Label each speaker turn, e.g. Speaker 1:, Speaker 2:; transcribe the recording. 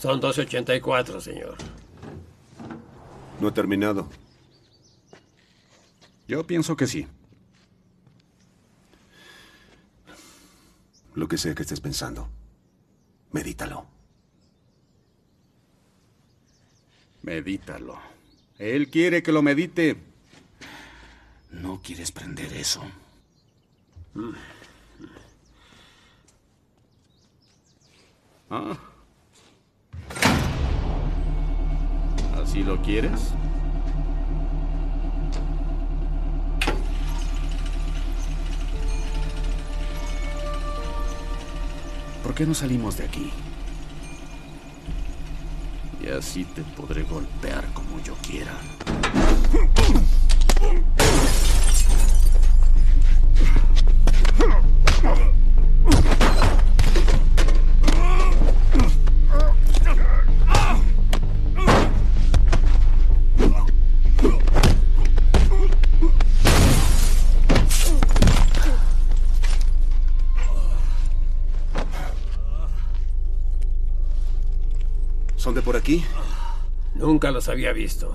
Speaker 1: Son 12.84, señor.
Speaker 2: No he terminado.
Speaker 3: Yo pienso que sí.
Speaker 2: Lo que sea que estés pensando, medítalo.
Speaker 3: Medítalo. Él quiere que lo medite.
Speaker 4: No quieres prender eso.
Speaker 3: Ah. ¿Así lo quieres? ¿Por qué no salimos de aquí? Y así te podré golpear como yo quiera.
Speaker 2: ¿Son de por aquí?
Speaker 1: Nunca los había visto.